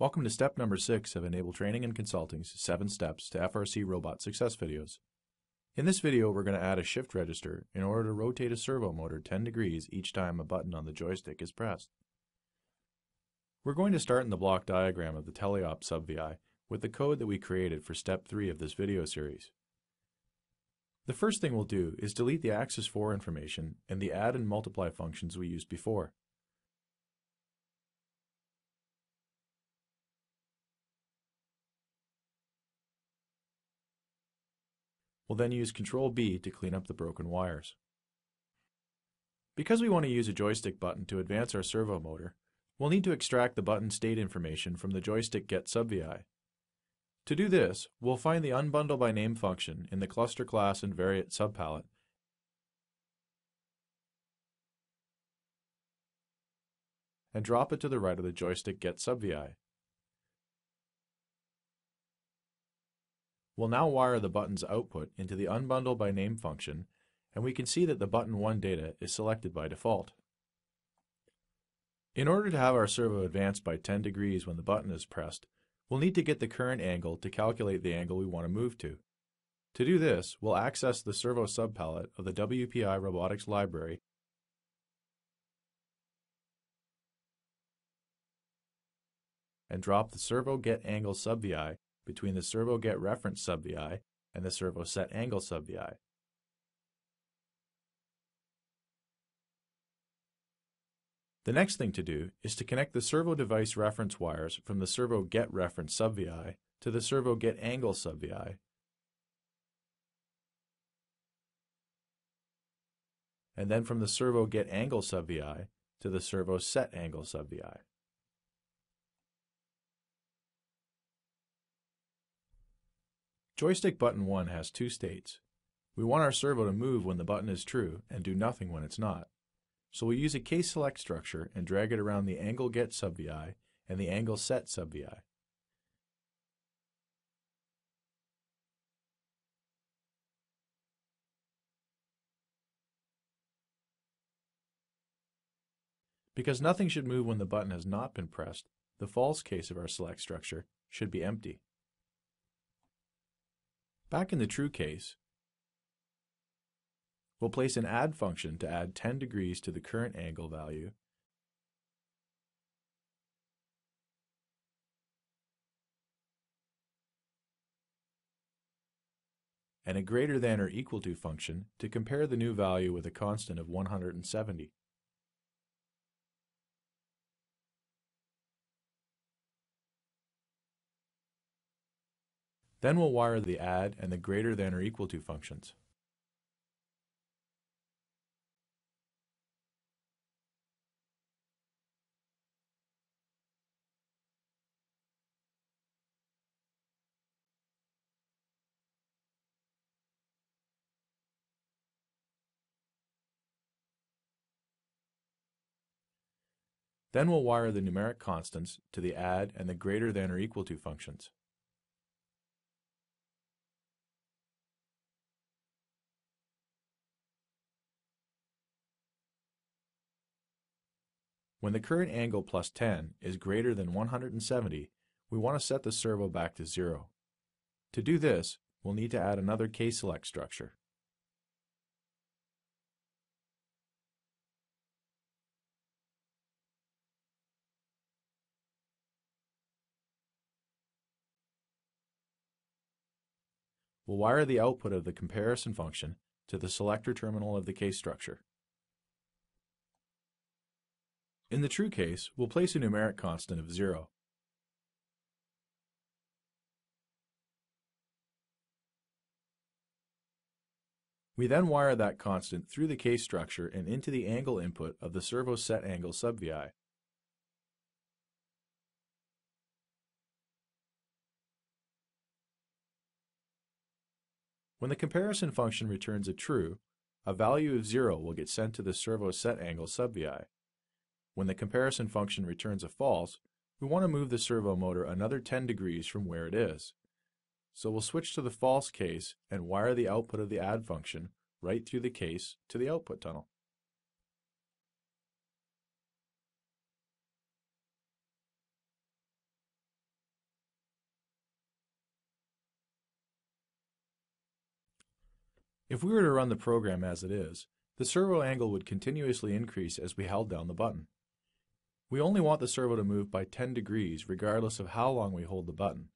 Welcome to step number 6 of Enable Training and Consulting's 7 Steps to FRC Robot Success videos. In this video, we're going to add a shift register in order to rotate a servo motor 10 degrees each time a button on the joystick is pressed. We're going to start in the block diagram of the teleop sub-VI with the code that we created for step 3 of this video series. The first thing we'll do is delete the axis 4 information and the add and multiply functions we used before. We'll then use Control B to clean up the broken wires. Because we want to use a joystick button to advance our servo motor, we'll need to extract the button state information from the joystick get sub-VI. To do this, we'll find the unbundle by name function in the cluster class and variant subpalette and drop it to the right of the joystick get sub-VI. We'll now wire the button's output into the unbundle by name function, and we can see that the button 1 data is selected by default. In order to have our servo advance by 10 degrees when the button is pressed, we'll need to get the current angle to calculate the angle we want to move to. To do this, we'll access the servo subpalette of the WPI Robotics library and drop the servo get angle sub-VI between the servo get reference sub-VI and the servo set angle sub-VI. The next thing to do is to connect the servo device reference wires from the servo get reference sub-VI to the servo get angle sub-VI and then from the servo get angle sub-VI to the servo set angle sub-VI. Joystick button 1 has two states. We want our servo to move when the button is true and do nothing when it's not. So we use a case select structure and drag it around the angle get sub-VI and the angle set sub-VI. Because nothing should move when the button has not been pressed, the false case of our select structure should be empty. Back in the true case, we'll place an add function to add 10 degrees to the current angle value and a greater than or equal to function to compare the new value with a constant of 170. Then we'll wire the add and the greater than or equal to functions. Then we'll wire the numeric constants to the add and the greater than or equal to functions. When the current angle plus 10 is greater than 170, we want to set the servo back to zero. To do this, we'll need to add another case select structure. We'll wire the output of the comparison function to the selector terminal of the case structure. In the true case, we'll place a numeric constant of 0. We then wire that constant through the case structure and into the angle input of the servo set angle sub-VI. When the comparison function returns a true, a value of 0 will get sent to the servo set angle sub-VI. When the comparison function returns a false, we want to move the servo motor another 10 degrees from where it is. So we'll switch to the false case and wire the output of the add function right through the case to the output tunnel. If we were to run the program as it is, the servo angle would continuously increase as we held down the button. We only want the servo to move by 10 degrees regardless of how long we hold the button.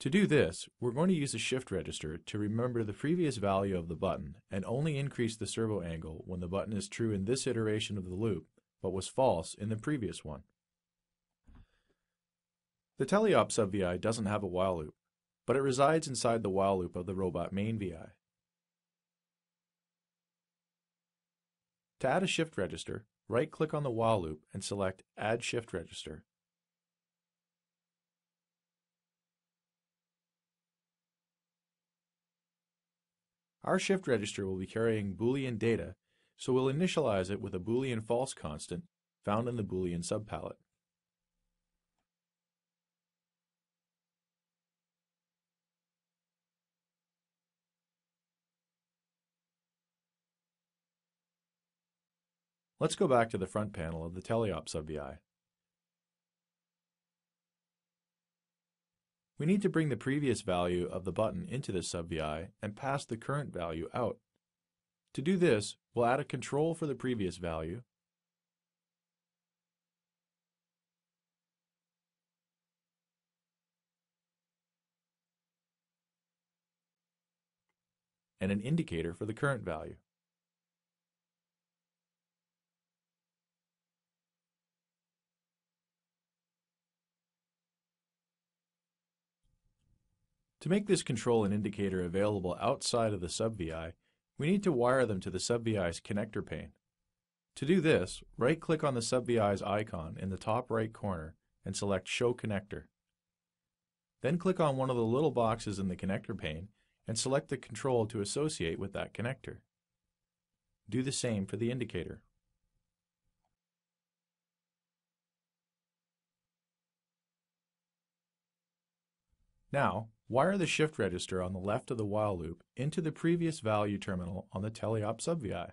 To do this, we're going to use the shift register to remember the previous value of the button and only increase the servo angle when the button is true in this iteration of the loop, but was false in the previous one. The teleop sub VI doesn't have a while loop, but it resides inside the while loop of the robot main VI. To add a shift register, right-click on the while loop and select Add Shift Register. Our shift register will be carrying Boolean data, so we'll initialize it with a Boolean false constant found in the Boolean subpalette. Let's go back to the front panel of the teleop sub-VI. We need to bring the previous value of the button into the sub-VI and pass the current value out. To do this, we'll add a control for the previous value, and an indicator for the current value. To make this control and indicator available outside of the sub-VI, we need to wire them to the sub-VI's connector pane. To do this, right-click on the sub-VI's icon in the top right corner and select Show Connector. Then click on one of the little boxes in the connector pane and select the control to associate with that connector. Do the same for the indicator. Now, Wire the shift register on the left of the while loop into the previous value terminal on the teleop sub-VI.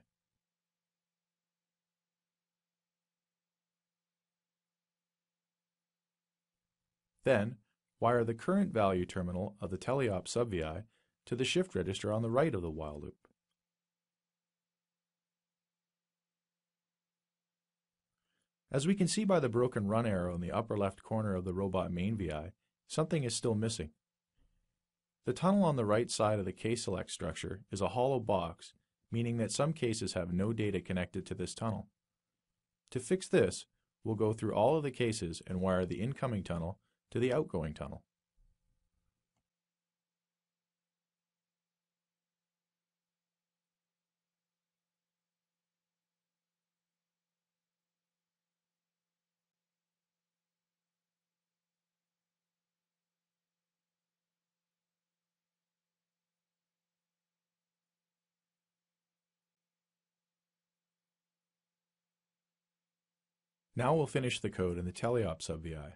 Then, wire the current value terminal of the teleop sub-VI to the shift register on the right of the while loop. As we can see by the broken run arrow in the upper left corner of the robot main VI, something is still missing. The tunnel on the right side of the case select structure is a hollow box, meaning that some cases have no data connected to this tunnel. To fix this, we'll go through all of the cases and wire the incoming tunnel to the outgoing tunnel. Now we'll finish the code in the teleop sub-VI.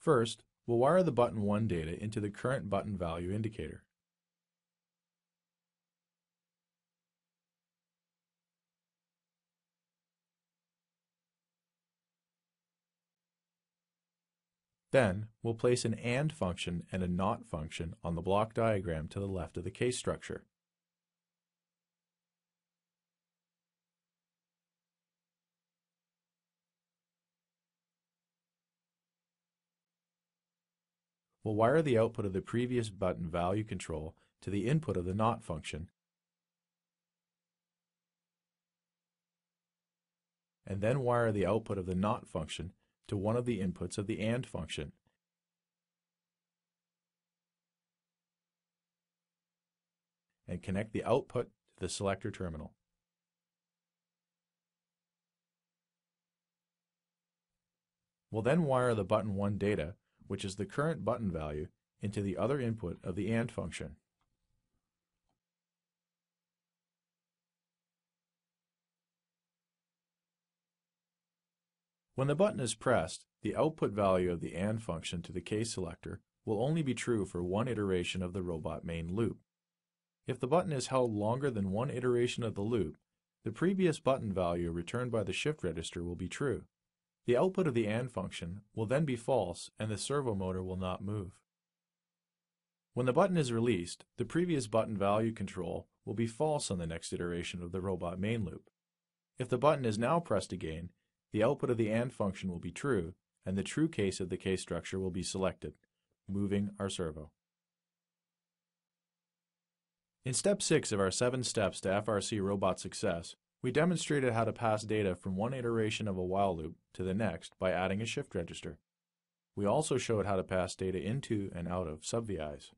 First, we'll wire the button 1 data into the current button value indicator. Then, we'll place an AND function and a NOT function on the block diagram to the left of the case structure. We'll wire the output of the previous button value control to the input of the NOT function and then wire the output of the NOT function to one of the inputs of the AND function. and connect the output to the selector terminal. We'll then wire the button 1 data which is the current button value, into the other input of the AND function. When the button is pressed, the output value of the AND function to the case selector will only be true for one iteration of the robot main loop. If the button is held longer than one iteration of the loop, the previous button value returned by the shift register will be true. The output of the AND function will then be false and the servo motor will not move. When the button is released, the previous button value control will be false on the next iteration of the robot main loop. If the button is now pressed again, the output of the AND function will be true, and the true case of the case structure will be selected, moving our servo. In step 6 of our 7 steps to FRC robot success, we demonstrated how to pass data from one iteration of a while loop to the next by adding a shift register. We also showed how to pass data into and out of sub-VIs.